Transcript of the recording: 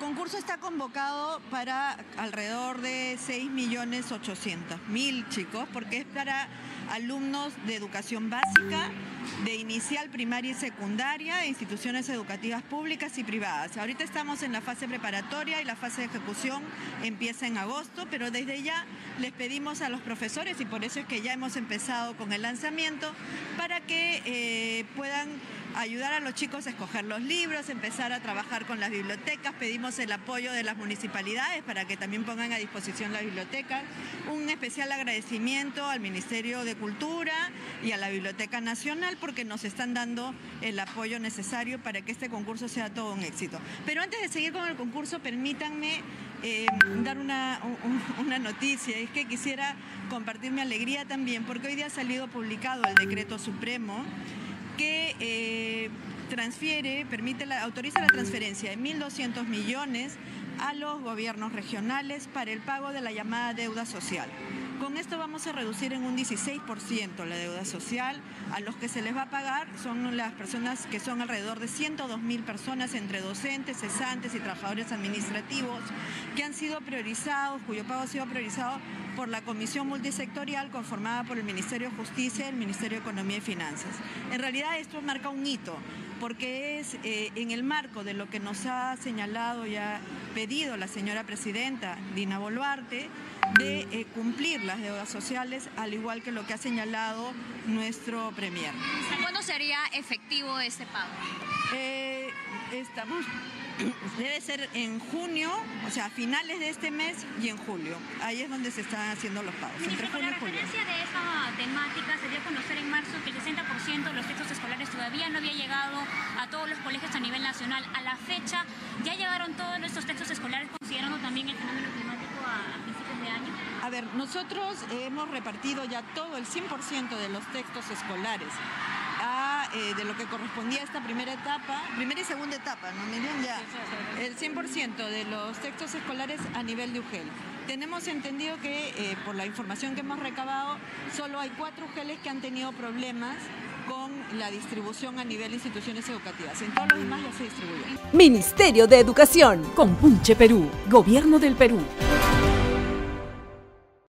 concurso está convocado para alrededor de 6.800.000 chicos, porque es para alumnos de educación básica, inicial, primaria y secundaria, instituciones educativas públicas y privadas. Ahorita estamos en la fase preparatoria y la fase de ejecución empieza en agosto, pero desde ya les pedimos a los profesores, y por eso es que ya hemos empezado con el lanzamiento, para que eh, puedan ayudar a los chicos a escoger los libros, empezar a trabajar con las bibliotecas, pedimos el apoyo de las municipalidades para que también pongan a disposición las bibliotecas, un especial agradecimiento al Ministerio de Cultura y a la Biblioteca Nacional porque nos están dando el apoyo necesario para que este concurso sea todo un éxito. Pero antes de seguir con el concurso, permítanme eh, dar una, una noticia, es que quisiera compartir mi alegría también porque hoy día ha salido publicado el decreto supremo que eh, transfiere, permite, autoriza la transferencia de 1.200 millones a los gobiernos regionales para el pago de la llamada deuda social. Con esto vamos a reducir en un 16% la deuda social. A los que se les va a pagar son las personas que son alrededor de 102 mil personas entre docentes, cesantes y trabajadores administrativos que han sido priorizados, cuyo pago ha sido priorizado por la Comisión Multisectorial conformada por el Ministerio de Justicia y el Ministerio de Economía y Finanzas. En realidad esto marca un hito porque es eh, en el marco de lo que nos ha señalado y ha pedido la señora presidenta Dina Boluarte, de eh, cumplir las deudas sociales, al igual que lo que ha señalado nuestro Premier. ¿Cuándo sería efectivo este pago? Eh, estamos, debe ser en junio, o sea, a finales de este mes y en julio. Ahí es donde se están haciendo los pagos. entre junio la referencia de esta temática se dio a conocer en marzo que el 60% de los textos escolares todavía no había llegado a todos los colegios a nivel nacional. A la fecha, ¿ya llegaron todos estos textos escolares considerando también el fenómeno climático a, a principios de año? A ver, nosotros hemos repartido ya todo el 100% de los textos escolares eh, de lo que correspondía a esta primera etapa, primera y segunda etapa, ¿no? Miren ya, el 100% de los textos escolares a nivel de UGEL. Tenemos entendido que, eh, por la información que hemos recabado, solo hay cuatro UGELes que han tenido problemas con la distribución a nivel de instituciones educativas. En todos los demás ya se distribuye. Ministerio de Educación, con Punche Perú, Gobierno del Perú.